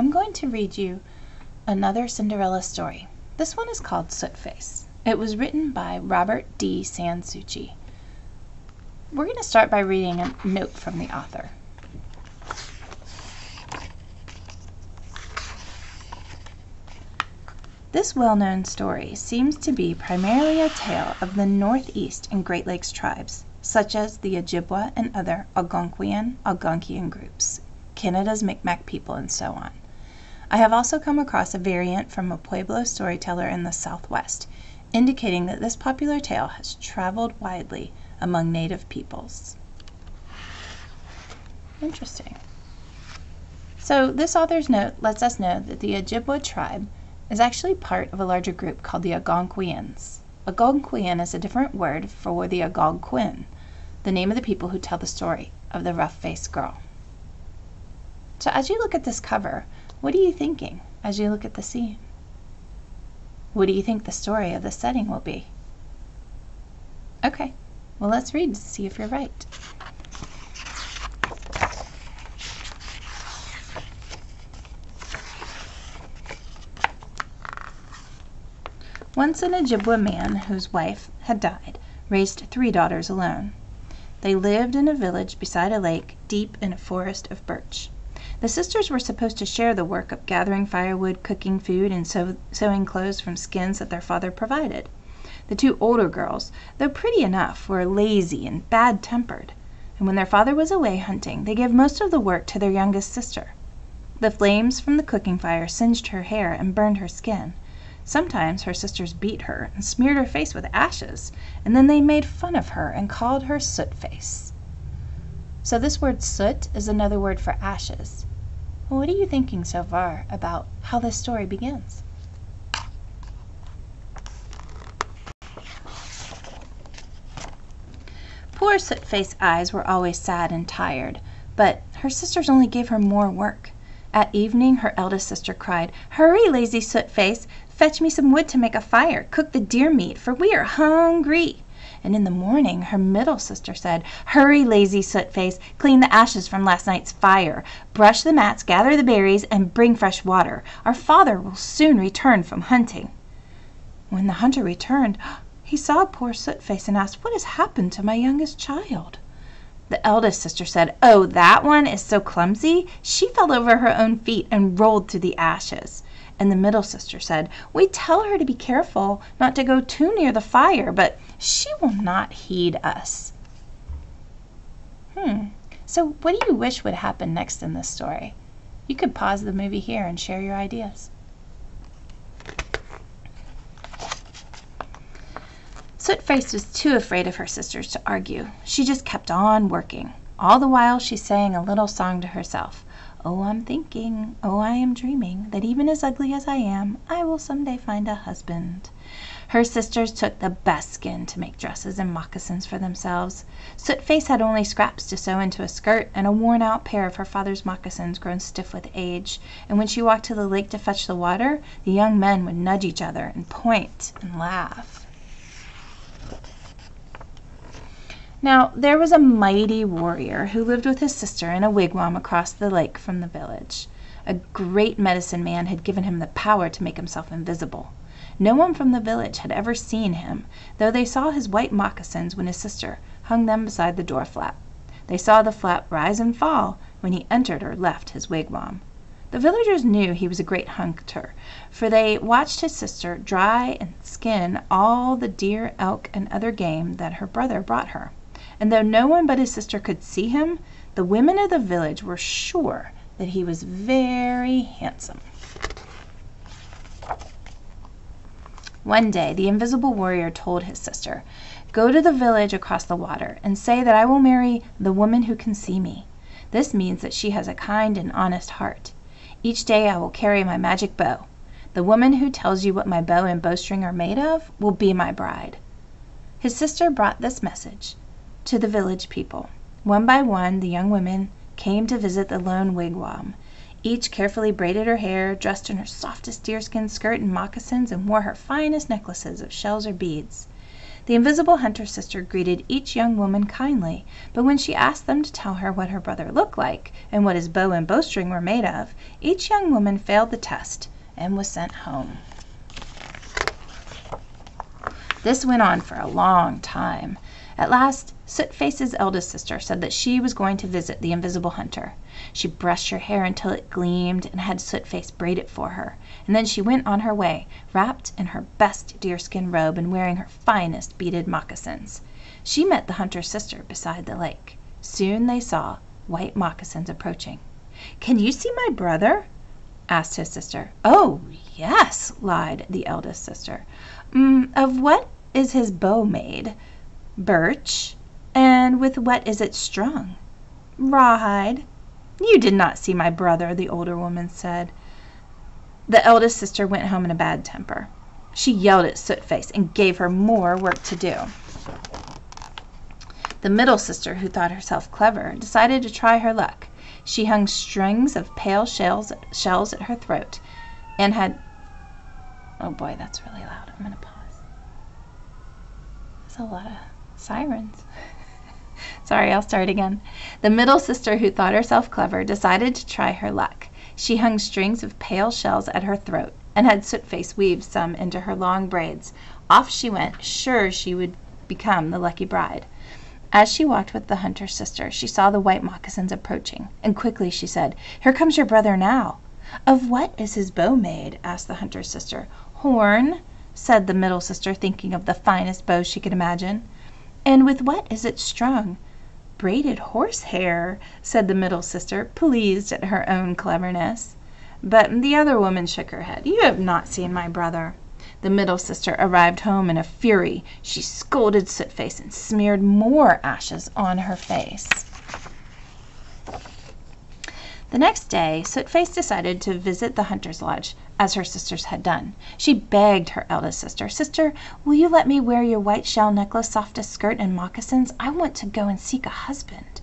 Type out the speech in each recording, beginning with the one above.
I'm going to read you another Cinderella story. This one is called Soot Face. It was written by Robert D. San Souci. We're going to start by reading a note from the author. This well-known story seems to be primarily a tale of the Northeast and Great Lakes tribes, such as the Ojibwa and other Algonquian, Algonquian groups, Canada's Micmac people, and so on. I have also come across a variant from a Pueblo storyteller in the Southwest, indicating that this popular tale has traveled widely among native peoples. Interesting. So this author's note lets us know that the Ojibwa tribe is actually part of a larger group called the Algonquians. Algonquian is a different word for the Algonquin, the name of the people who tell the story of the rough-faced girl. So as you look at this cover, what are you thinking as you look at the scene? What do you think the story of the setting will be? Okay, well let's read to see if you're right. Once an Ojibwa man whose wife had died raised three daughters alone. They lived in a village beside a lake deep in a forest of birch. The sisters were supposed to share the work of gathering firewood, cooking food, and sew sewing clothes from skins that their father provided. The two older girls, though pretty enough, were lazy and bad tempered, and when their father was away hunting they gave most of the work to their youngest sister. The flames from the cooking fire singed her hair and burned her skin. Sometimes her sisters beat her and smeared her face with ashes, and then they made fun of her and called her Soot Face. So this word soot is another word for ashes. What are you thinking so far about how this story begins? Poor Soot Face's eyes were always sad and tired, but her sisters only gave her more work. At evening her eldest sister cried, "Hurry, lazy Soot Face! Fetch me some wood to make a fire. Cook the deer meat, for we are hungry." And in the morning her middle sister said, "Hurry, lazy Soot Face! Clean the ashes from last night's fire. Brush the mats, gather the berries, and bring fresh water. Our father will soon return from hunting." When the hunter returned, he saw poor Soot Face and asked, "What has happened to my youngest child?" The eldest sister said, "Oh, that one is so clumsy. She fell over her own feet and rolled through the ashes." And the middle sister said, "We tell her to be careful not to go too near the fire, but she will not heed us." Hmm. So what do you wish would happen next in this story? You could pause the movie here and share your ideas. Soot Face was too afraid of her sisters to argue. She just kept on working. All the while she sang a little song to herself. Oh, I'm thinking, oh, I am dreaming, that even as ugly as I am, I will some day find a husband. Her sisters took the best skin to make dresses and moccasins for themselves. Soot Face had only scraps to sew into a skirt and a worn out pair of her father's moccasins grown stiff with age, and when she walked to the lake to fetch the water, the young men would nudge each other and point and laugh. Now there was a mighty warrior who lived with his sister in a wigwam across the lake from the village. A great medicine man had given him the power to make himself invisible. No one from the village had ever seen him, though they saw his white moccasins when his sister hung them beside the door flap. They saw the flap rise and fall when he entered or left his wigwam. The villagers knew he was a great hunter, for they watched his sister dry and skin all the deer, elk, and other game that her brother brought her and though no one but his sister could see him, the women of the village were sure that he was very handsome. One day the invisible warrior told his sister, "Go to the village across the water and say that I will marry the woman who can see me. This means that she has a kind and honest heart. Each day I will carry my magic bow. The woman who tells you what my bow and bowstring are made of will be my bride." His sister brought this message to the village people. One by one the young women came to visit the lone wigwam. Each carefully braided her hair, dressed in her softest deerskin skirt and moccasins, and wore her finest necklaces of shells or beads. The invisible hunter sister greeted each young woman kindly, but when she asked them to tell her what her brother looked like, and what his bow and bowstring were made of, each young woman failed the test and was sent home. This went on for a long time. At last Soot Face's eldest sister said that she was going to visit the invisible hunter. She brushed her hair until it gleamed, and had Soot Face braid it for her, and then she went on her way, wrapped in her best deerskin robe and wearing her finest beaded moccasins. She met the hunter's sister beside the lake. Soon they saw White Moccasins approaching. "Can you see my brother?" asked his sister. "Oh, yes," lied the eldest sister. "Mm, of what is his bow made?" "Birch." "And with what is it strung?" "Rawhide." "You did not see my brother," the older woman said. The eldest sister went home in a bad temper. She yelled at Soot Face and gave her more work to do. The middle sister, who thought herself clever, decided to try her luck. She hung strings of pale shells, shells at her throat and had Oh boy, that's really loud. I'm going to pause. That's a lot of sirens. Sorry, I'll start again. The middle sister, who thought herself clever, decided to try her luck. She hung strings of pale shells at her throat, and had Sootface weave some into her long braids. Off she went, sure she would become the lucky bride. As she walked with the hunter's sister, she saw the white moccasins approaching, and quickly she said, "Here comes your brother now." "Of what is his bow made?" asked the hunter's sister. "Horn," said the middle sister, thinking of the finest bow she could imagine. "And with what is it strung?" "Braided horsehair," said the middle sister, pleased at her own cleverness. But the other woman shook her head. "You have not seen my brother." The middle sister arrived home in a fury. She scolded Sootface and smeared more ashes on her face. The next day Sootface decided to visit the hunter's lodge, as her sisters had done. She begged her eldest sister, "Sister, will you let me wear your white shell necklace, softest skirt, and moccasins? I want to go and seek a husband."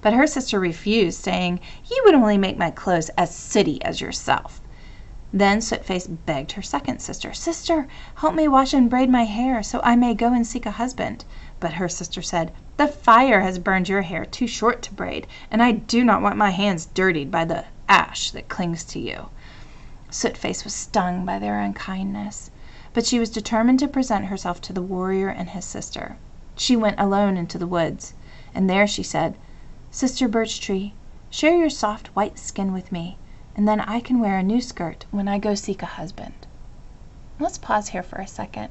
But her sister refused, saying, "You would only make my clothes as sooty as yourself." Then Sootface begged her second sister, "Sister, help me wash and braid my hair, so I may go and seek a husband." But her sister said, "The fire has burned your hair too short to braid, and I do not want my hands dirtied by the ash that clings to you." Sootface was stung by their unkindness, but she was determined to present herself to the warrior and his sister. She went alone into the woods, and there she said, "Sister Birch Tree, share your soft white skin with me, and then I can wear a new skirt when I go seek a husband." Let's pause here for a second.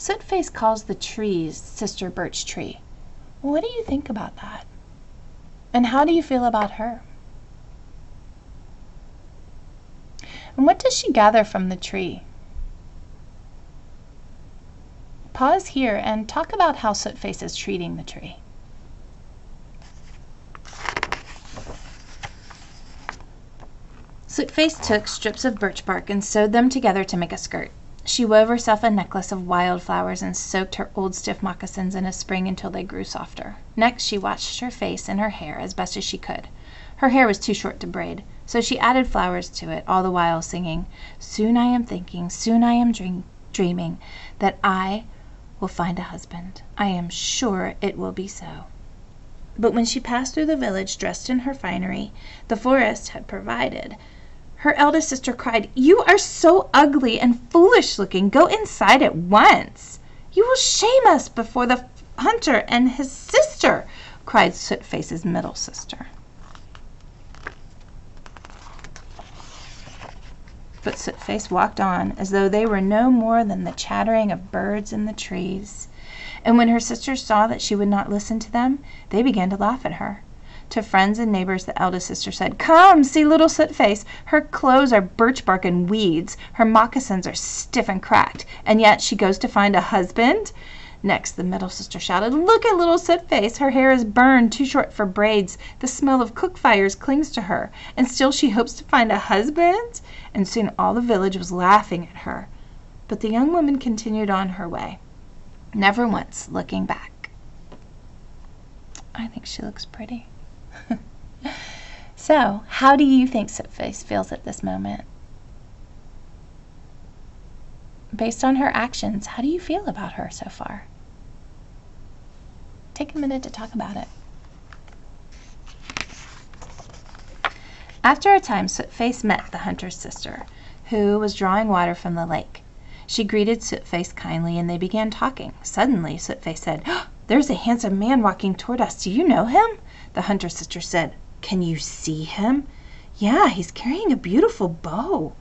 Sootface calls the trees Sister Birch Tree. What do you think about that? And how do you feel about her? And what does she gather from the tree? Pause here and talk about how Sootface is treating the tree. Sootface took strips of birch bark and sewed them together to make a skirt. She wove herself a necklace of wild flowers and soaked her old stiff moccasins in a spring until they grew softer. Next she washed her face and her hair as best as she could. Her hair was too short to braid, so she added flowers to it, all the while singing, "Soon I am thinking, soon I am dream dreaming, that I will find a husband. I am sure it will be so." But when she passed through the village dressed in her finery the forest had provided, her eldest sister cried, "You are so ugly and foolish looking. Go inside at once." "You will shame us before the hunter and his sister," cried Sootface's middle sister. But Sootface walked on as though they were no more than the chattering of birds in the trees. And when her sisters saw that she would not listen to them, they began to laugh at her. To friends and neighbors the eldest sister said, "Come, see little Sootface. Her clothes are birch bark and weeds, her moccasins are stiff and cracked, and yet she goes to find a husband." Next the middle sister shouted, "Look at little Sootface. Her hair is burned, too short for braids. The smell of cook fires clings to her, and still she hopes to find a husband." And soon all the village was laughing at her. But the young woman continued on her way, never once looking back. I think she looks pretty. so, how do you think Sootface feels at this moment? Based on her actions, how do you feel about her so far? take a minute to talk about it. After a time, Sootface met the hunter's sister, who was drawing water from the lake. She greeted Sootface kindly, and they began talking. Suddenly, Sootface said, oh, "There's a handsome man walking toward us. Do you know him?" The hunter's sister said, "Can you see him?" "Yeah, he's carrying a beautiful bow."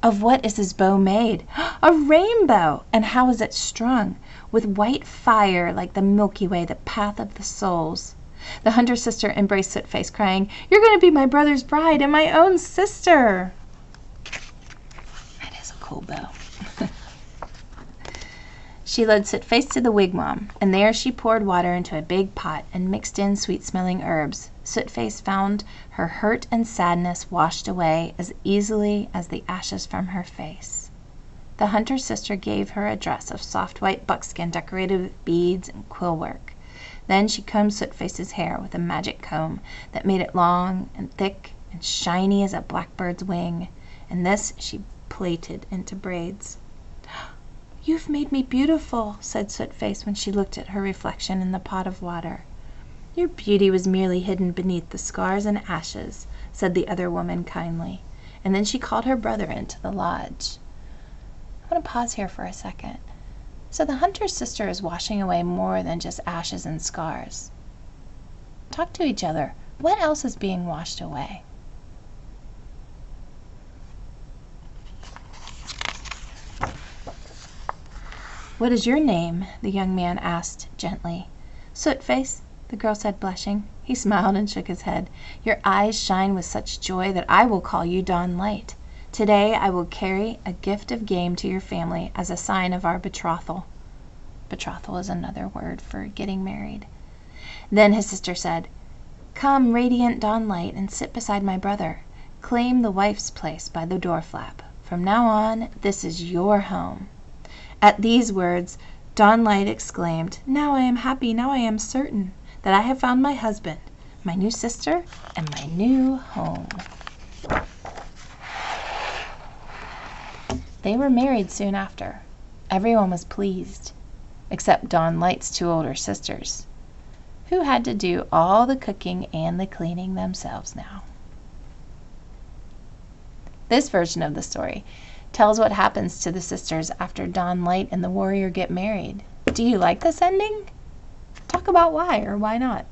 "Of what is his bow made?" "A rainbow." "And how is it strung?" "With white fire, like the Milky Way, the path of the souls." The hunter's sister embraced Sootface, crying, "You're going to be my brother's bride and my own sister." That is a cool bow. She led Sootface to the wigwam, and there she poured water into a big pot and mixed in sweet smelling herbs. Sootface found her hurt and sadness washed away as easily as the ashes from her face. The hunter's sister gave her a dress of soft white buckskin decorated with beads and quill work. Then she combed Sootface's hair with a magic comb that made it long and thick and shiny as a blackbird's wing, and this she plaited into braids. "You've made me beautiful," said Sootface when she looked at her reflection in the pot of water. "Your beauty was merely hidden beneath the scars and ashes," said the other woman kindly, and then she called her brother into the lodge. I want to pause here for a second. So the hunter's sister is washing away more than just ashes and scars. Talk to each other. What else is being washed away? What is your name? the young man asked gently. Sootface, the girl said, blushing. He smiled and shook his head. Your eyes shine with such joy that I will call you Dawn Light. Today I will carry a gift of game to your family as a sign of our betrothal. Betrothal is another word for getting married. Then his sister said, Come, radiant dawn light, and sit beside my brother. Claim the wife's place by the door flap. From now on, this is your home. At these words, Dawn Light exclaimed, Now I am happy, now I am certain that I have found my husband, my new sister, and my new home. They were married soon after. Everyone was pleased, except Dawn Light's two older sisters, who had to do all the cooking and the cleaning themselves now. This version of the story tells what happens to the sisters after Dawn Light and the warrior get married. Do you like this ending? Talk about why or why not.